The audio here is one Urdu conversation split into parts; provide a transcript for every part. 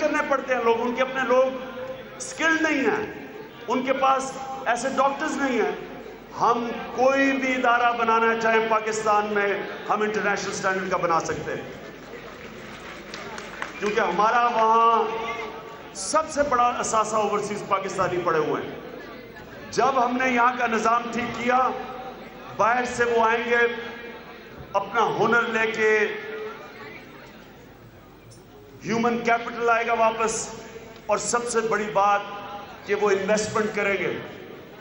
کرنے پڑتے ہیں لوگ، ان کے اپنے لوگ سکلڈ نہیں ہیں، ان کے پاس ایسے ڈاکٹرز نہیں ہیں۔ ہم کوئی بھی ادارہ بنانا چاہیں پاکستان میں، ہم انٹرنیشنل سٹینڈرڈ کا بنا سکتے ہیں۔ کیونکہ ہمارا وہاں سب سے بڑا اثاثہ اوورسیز پاکستانی پڑے ہوئے ہیں۔ جب ہم نے یہاں کا نظام ٹھیک کیا، باہر سے وہ آئیں گے، اپنا ہنر لے کے ہیومن کیپٹل آئے گا واپس اور سب سے بڑی بات کہ وہ انویسٹمنٹ کریں گے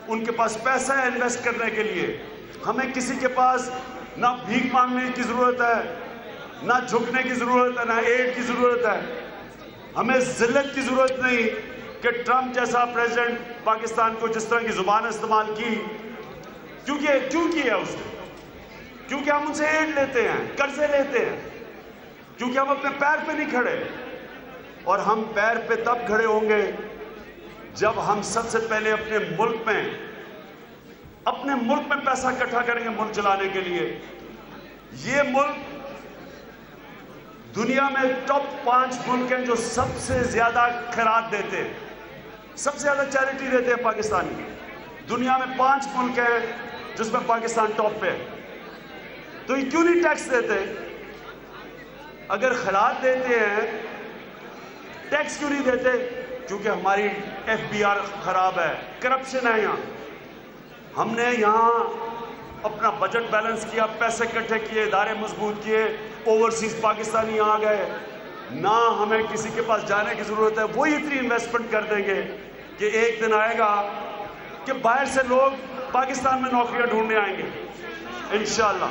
ان کے پاس پیسہ ہے انویسٹ کرنے کے لیے ہمیں کسی کے پاس نہ بھیک مانگنے کی ضرورت ہے نہ جھکنے کی ضرورت ہے نہ ایڈ کی ضرورت ہے ہمیں ذلت کی ضرورت نہیں کہ ٹرمپ جیسا پریزیڈنٹ پاکستان کو جس طرح کی زبان استعمال کی کیونکہ کیوں کی ہے اس نے کیونکہ ہم ان سے ایڈ لیتے ہیں قرضے لیتے ہیں کیونکہ ہم اپنے پیر پہ نہیں کھڑے۔ اور ہم پیر پہ تب کھڑے ہوں گے جب ہم سب سے پہلے اپنے ملک میں، اپنے ملک میں پیسہ اکٹھا کریں گے ملک چلانے کے لیے۔ یہ ملک دنیا میں ٹاپ پانچ ملک ہیں جو سب سے زیادہ خیرات دیتے ہیں۔ سب سے زیادہ چیریٹی دیتے ہیں پاکستانی دنیا میں پانچ ملک ہیں جس میں پاکستان ٹاپ پہ ہے۔ تو یہ کیوں نہیں ٹیکس دیتے؟ اگر خیرات دیتے ہیں ٹیکس کیوں نہیں دیتے؟ کیونکہ ہماری ایف بی آر خراب ہے کرپشن ہے یہاں۔ ہم نے یہاں اپنا بجٹ بیلنس کیا، پیسے کٹھے کیے، ادارے مضبوط کیے اوورسیز پاکستانی آ گئے۔ نہ ہمیں کسی کے پاس جانے کی ضرورت ہے، وہی اتنی انویسٹمنٹ کر دیں گے کہ ایک دن آئے گا کہ باہر سے لوگ پاکستان میں نوکریاں ڈھونڈنے آئیں گے۔ انشاءاللہ۔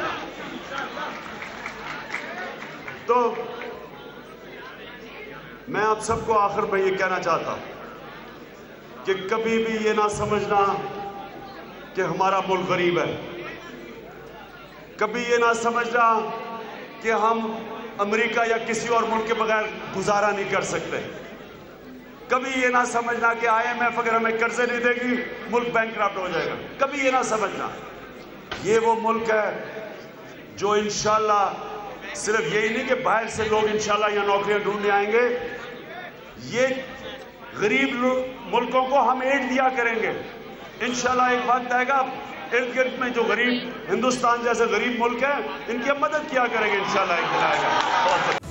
تو میں آپ سب کو آخر میں یہ کہنا چاہتا ہوں کہ کبھی بھی یہ نہ سمجھنا کہ ہمارا ملک غریب ہے۔ کبھی یہ نہ سمجھنا کہ ہم امریکہ یا کسی اور ملک کے بغیر گزارا نہیں کر سکتے۔ کبھی یہ نہ سمجھنا کہ آئی ایم ایف اگر ہمیں قرضے نہیں دے گی، ملک بینک کرافٹ ہو جائے گا۔ کبھی یہ نہ سمجھنا۔ یہ وہ ملک ہے جو انشاءاللہ صرف یہی نہیں کہ باہر سے لوگ انشاءاللہ یہاں نوکریاں ڈھونڈنے آئیں گے۔ یہ غریب ملکوں کو ہم ایڈ دیا کریں گے۔ انشاءاللہ ایک وقت آئے گا، ارد گرد میں جو غریب ہندوستان جیسے غریب ملک ہیں، ان کی مدد کیا کریں گے انشاءاللہ ایک دن آئے گا۔